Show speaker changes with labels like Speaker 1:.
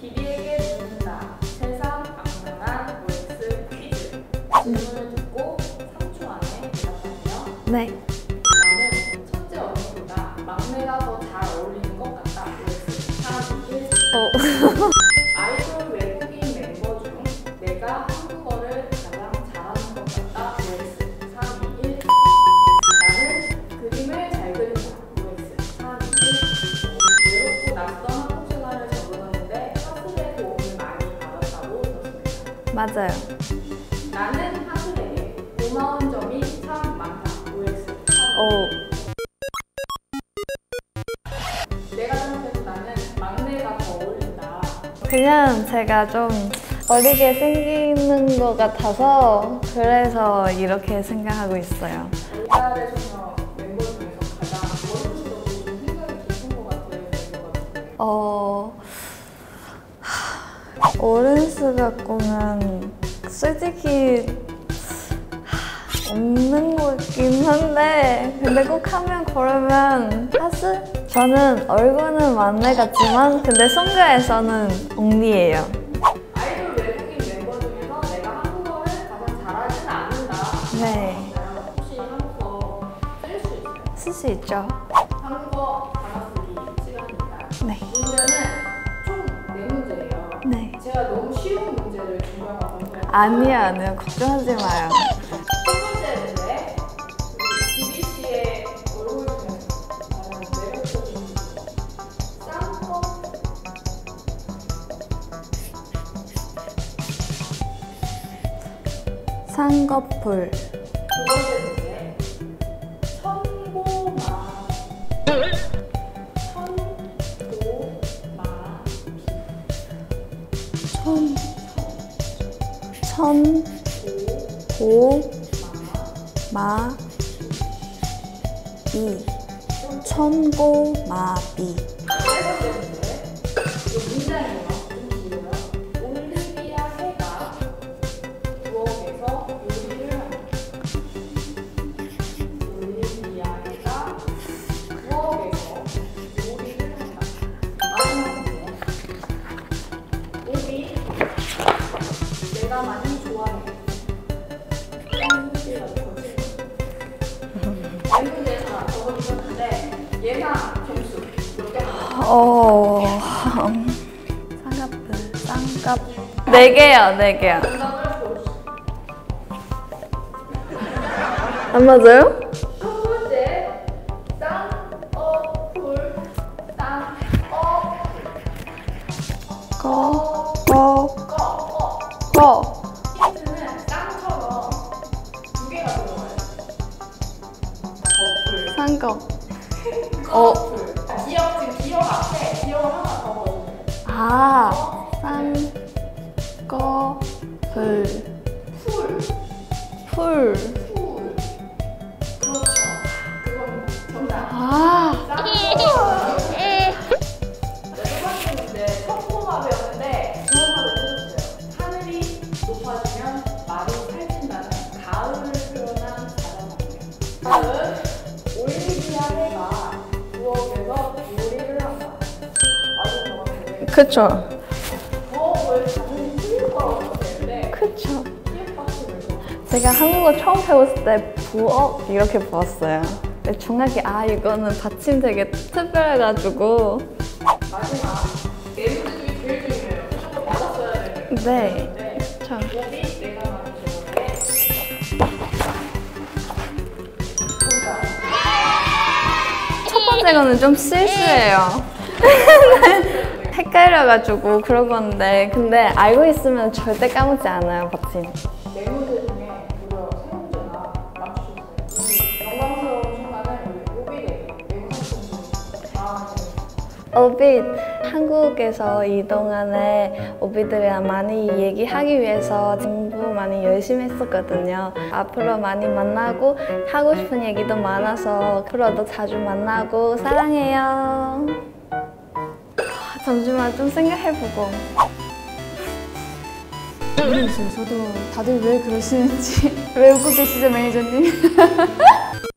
Speaker 1: 비비에게
Speaker 2: 묻는다. 세상 악랄한 OX 퀴즈. 질문을 듣고 3초 안에 대답하세요. 네.
Speaker 1: 맞아요.
Speaker 2: 나는 하슬에게 고마운 점이 참 많다. OX.
Speaker 1: 오.
Speaker 2: 내가 생각해도 나는 막내가 더 어울린다.
Speaker 1: 그냥 제가 좀 어리게 생기는 것 같아서 그래서 이렇게 생각하고 있어요.
Speaker 2: 우리나라의 소녀 멤버 중에서 가장 어른스럽고 좀 생각이 깊은 것 같은 멤버가
Speaker 1: 어, 하, 어 른스 같고는 솔직히 하, 없는 것 같긴 한데 근데 꼭 하면 그러면 하스? 저는 얼굴은 막내 같지만 근데 성가에서는 언니예요.
Speaker 2: 아이돌 외국인 멤버 중에서 내가 한국어를 가장 잘하지는 않는다.
Speaker 1: 네,
Speaker 2: 혹시 한국어 쓸 수 있어요?
Speaker 1: 쓸 수 있죠.
Speaker 2: 한국어 받아쓰기 시간입니다.
Speaker 1: 네,
Speaker 2: 문제는 총 4문 제가 너무 쉬운 문제를 준비하고 왔는데
Speaker 1: 아니요, 아니요. 걱정하지 마요.
Speaker 2: 첫 번째 문제 비비 씨의 얼굴 중에서 가장 매력적인 쌍꺼
Speaker 1: 쌍꺼풀.
Speaker 2: 두 번째 문제 천고마 천, 고, 마 마,
Speaker 1: 비. 천고마비.
Speaker 2: 세 내가 많이 좋아해? 어,
Speaker 1: 쌍꺼풀, 쌍꺼풀. 네 개요, 네 개요. 안 맞아요?
Speaker 2: 첫 어, 기억 지금 기억 앞에 기억을 하나 더.
Speaker 1: 아, 쌍꺼풀.
Speaker 2: 풀
Speaker 1: 풀.
Speaker 2: 부엌에서 요리를 한다. 아주 정확한데
Speaker 1: 그쵸.
Speaker 2: 부엌을
Speaker 1: 그쵸. 제가 한국어 처음 배웠을 때 부업 이렇게. 근데 중학교 아 이거는 받침 되게 특별해가지고
Speaker 2: 마지막 네 중에 제일 중요해요. 무조건 맞았어야 되는
Speaker 1: 네.
Speaker 2: 문제인데
Speaker 1: 참.
Speaker 2: 내가
Speaker 1: 번째 거는 좀 실수예요. 헷갈려가지고 그런 건데. 근데 알고 있으면 절대 까먹지 않아요
Speaker 2: 마음에
Speaker 1: 오빛 한국에서 이동안에 오빛들이랑 많이 얘기하기 위해서 공부 많이 열심히 했었거든요. 앞으로 많이 만나고 하고 싶은 얘기도 많아서 앞으로도 자주 만나고 사랑해요. 아, 잠시만 좀 생각해보고. 모르겠어요. 저도 다들 왜 그러시는지. 왜 웃고 계시죠, 매니저님?